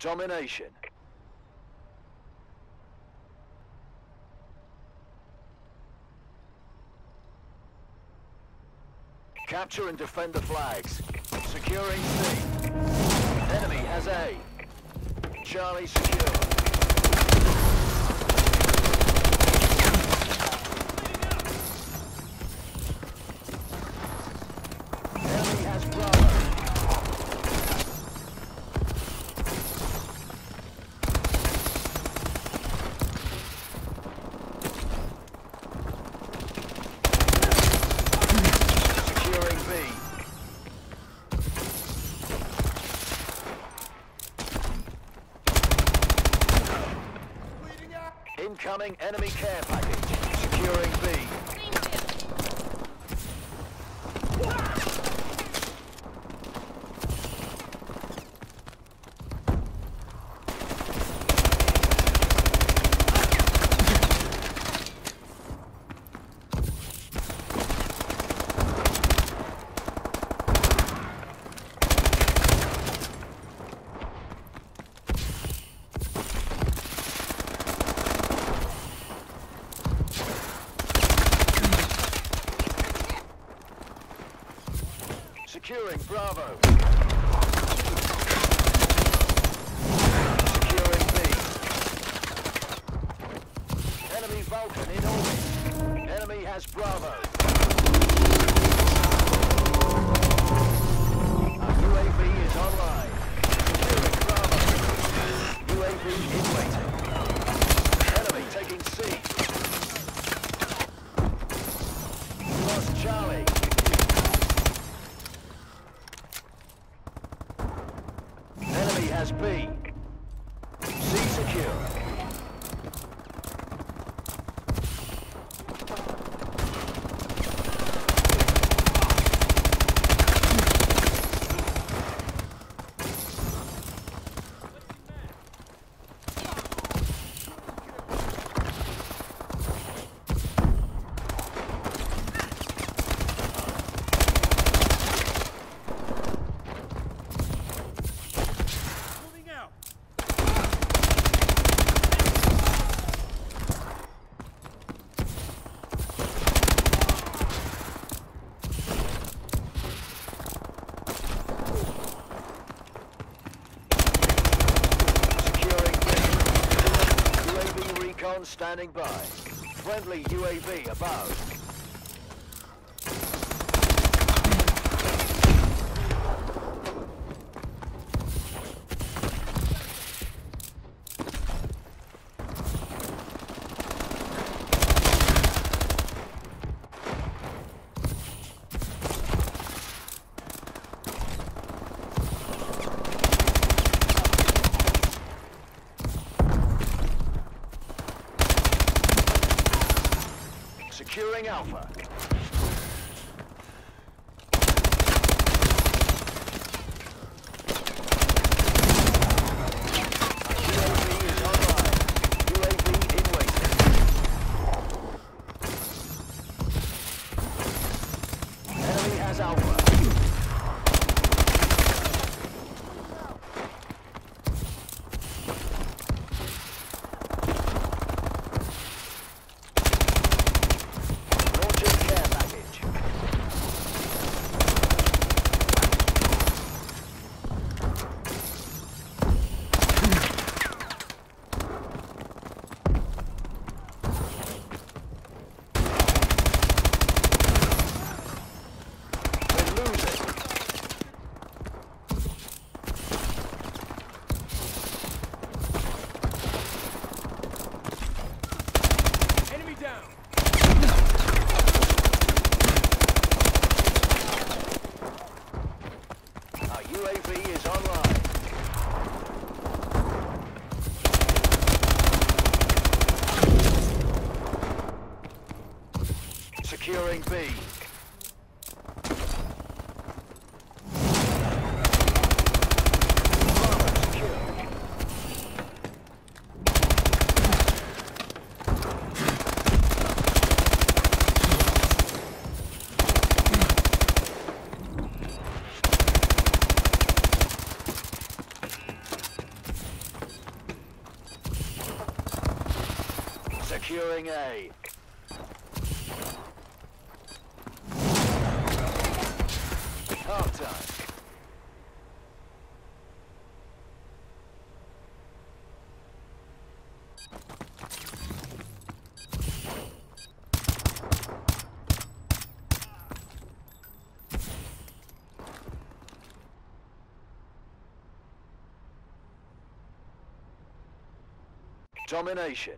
Domination. Capture and defend the flags. Securing C. Enemy has A. Charlie secure. Enemy has Bravo. Securing B. Incoming enemy care package. Securing B. Securing Bravo. Securing B. Enemy Vulcan in orbit. Enemy has Bravo. Our UAV is online. Securing Bravo. UAV in waiting. Enemy taking C. Lost Charlie. Enemy has B. C secure. Moving out. Securing B. UAV recon standing by. Friendly UAV above. Securing B. Securing A. Domination.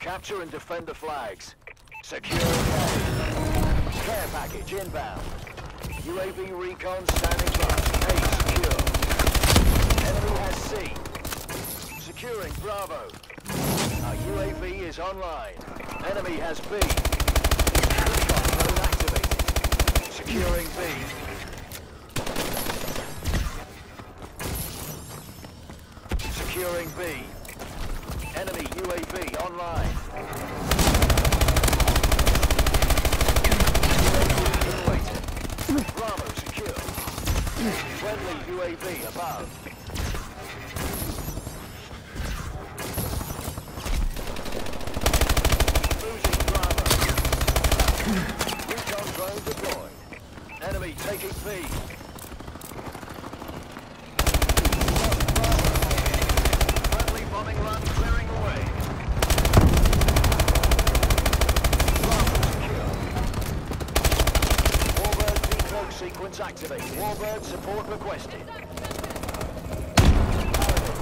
Capture and defend the flags. Secure Care package inbound. UAV recon standing by. A secure. Enemy has C. Securing Bravo. Our UAV is online. Enemy has B. Recon activated. Securing B. Securing B. Enemy UAV online. UAV. Bravo secure. Friendly UAV above. Enemy taking B. Lost Bravo. Friendly bombing run clearing the way. Bravo secure. Warbird decode sequence activated. Warbird support requested.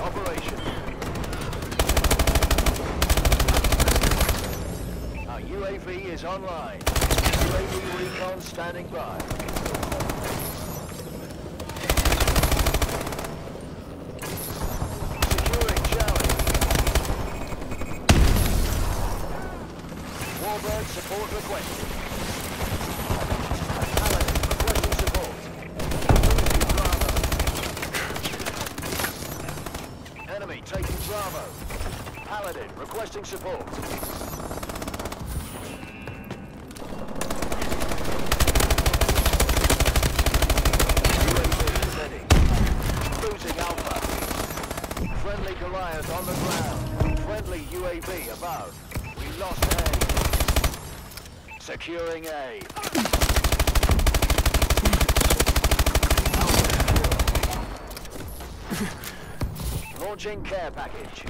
Operation. Our UAV is online. UAV recon standing by. Securing Charlie. Warbird support requested. Paladin requesting support. Losing Bravo. Enemy taking Bravo. Paladin requesting support. UAV ready. Losing Alpha. Friendly Goliath on the ground. Friendly UAV above. We lost A. Securing A. Launching care package.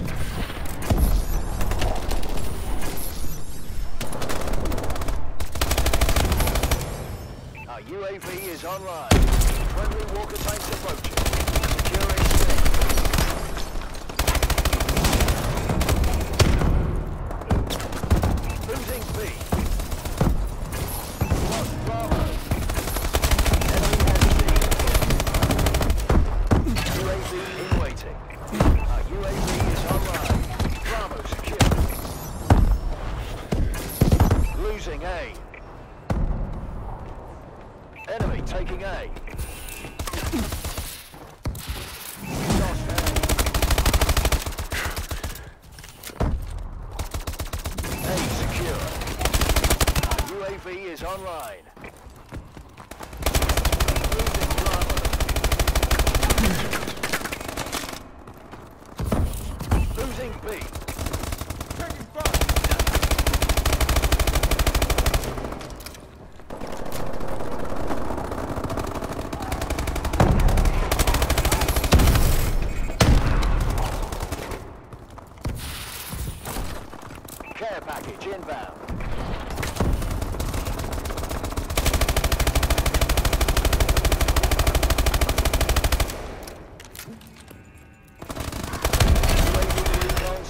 UAV is online. Friendly walker tanks approaching. Losing B. secure. UAV is online. Losing B. Taking fire! Care package inbound.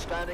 UAV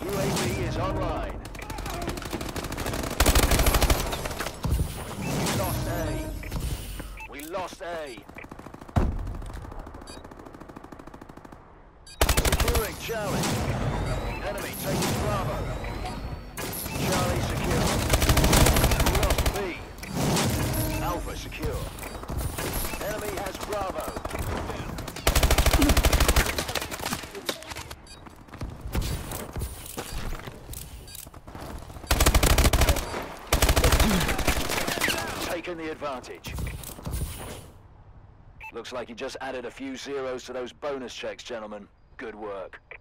UAV is online. We lost A. We lost A. Securing Charlie. Enemy taking Bravo. Charlie secure. We lost B. Alpha secure. Enemy has Bravo. Advantage. Looks like you just added a few zeros to those bonus checks, gentlemen. Good work.